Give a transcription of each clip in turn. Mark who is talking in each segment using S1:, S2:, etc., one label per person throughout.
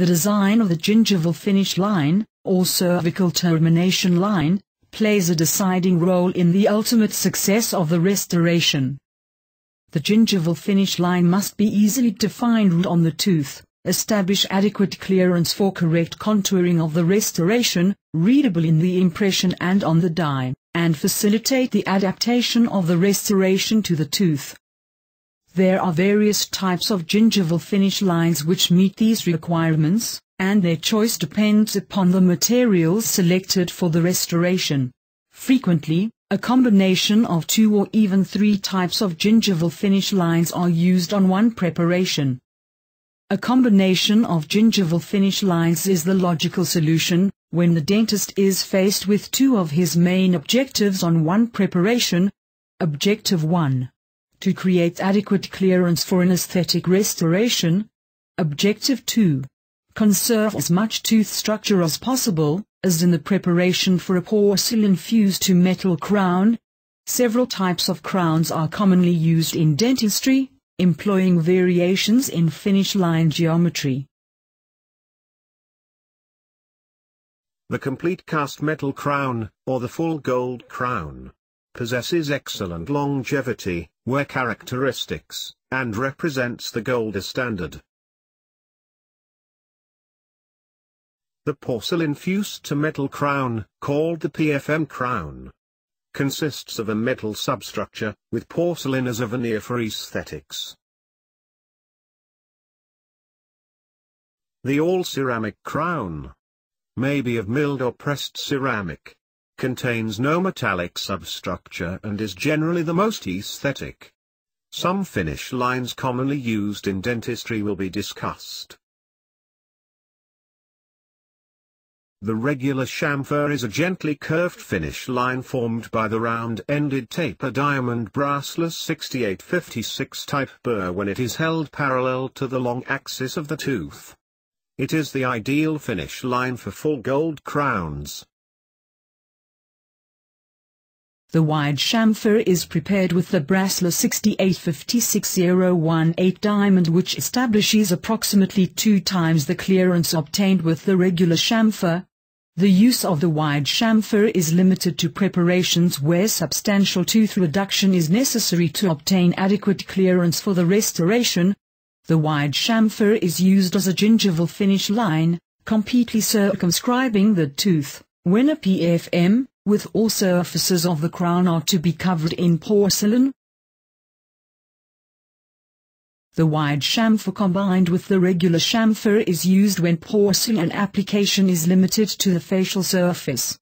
S1: The design of the gingival finish line, or cervical termination line, plays a deciding role in the ultimate success of the restoration. The gingival finish line must be easily defined on the tooth, establish adequate clearance for correct contouring of the restoration, readable in the impression and on the die, and facilitate the adaptation of the restoration to the tooth. There are various types of gingival finish lines which meet these requirements, and their choice depends upon the materials selected for the restoration. Frequently, a combination of two or even three types of gingival finish lines are used on one preparation. A combination of gingival finish lines is the logical solution, when the dentist is faced with two of his main objectives on one preparation. Objective 1. To create adequate clearance for an aesthetic restoration. Objective 2 Conserve as much tooth structure as possible, as in the preparation for a porcelain fused to metal crown. Several types of crowns are commonly used in dentistry, employing variations in finish line geometry.
S2: The complete cast metal crown, or the full gold crown, possesses excellent longevity, wear characteristics, and represents the gold standard. The porcelain fused to metal crown, called the PFM crown, consists of a metal substructure, with porcelain as a veneer for aesthetics. The all-ceramic crown may be of milled or pressed ceramic, contains no metallic substructure and is generally the most aesthetic. Some finish lines commonly used in dentistry will be discussed. The regular chamfer is a gently curved finish line formed by the round-ended taper diamond Brasseler 6856 type burr when it is held parallel to the long axis of the tooth. It is the ideal finish line for full gold crowns.
S1: The wide chamfer is prepared with the Brasseler 6856018 diamond which establishes approximately two times the clearance obtained with the regular chamfer. The use of the wide chamfer is limited to preparations where substantial tooth reduction is necessary to obtain adequate clearance for the restoration. The wide chamfer is used as a gingival finish line, completely circumscribing the tooth. When a PFM, with all surfaces of the crown are to be covered in porcelain, the wide chamfer combined with the regular chamfer is used when porcelain application is limited to the facial surface.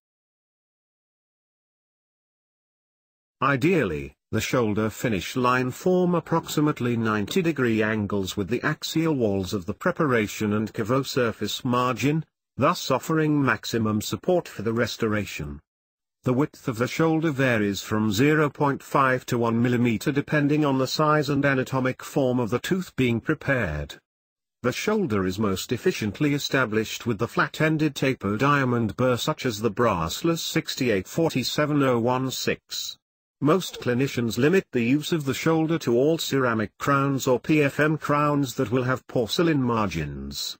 S2: Ideally, the shoulder finish line form approximately 90 degree angles with the axial walls of the preparation and cavo surface margin, thus offering maximum support for the restoration. The width of the shoulder varies from 0.5 to 1 mm depending on the size and anatomic form of the tooth being prepared. The shoulder is most efficiently established with the flat-ended taper diamond burr such as the Brasseler 6847016. Most clinicians limit the use of the shoulder to all ceramic crowns or PFM crowns that will have porcelain margins.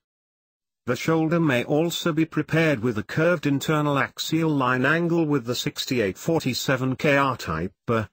S2: The shoulder may also be prepared with a curved internal axial line angle with the 6847 KR type, uh,